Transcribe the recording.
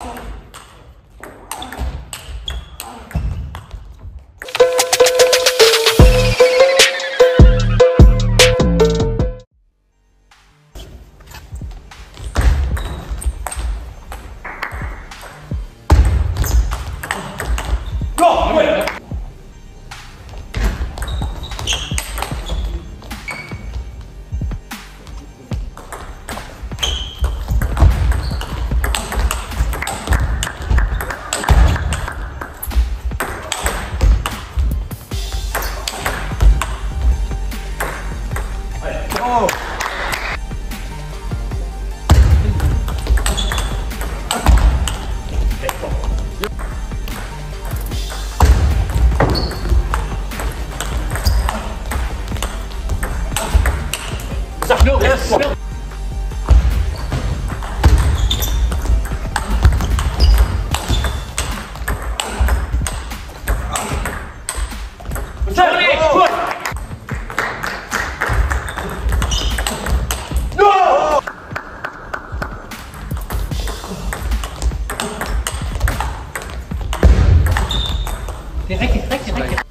Oh. Direkt, direkt, direkt.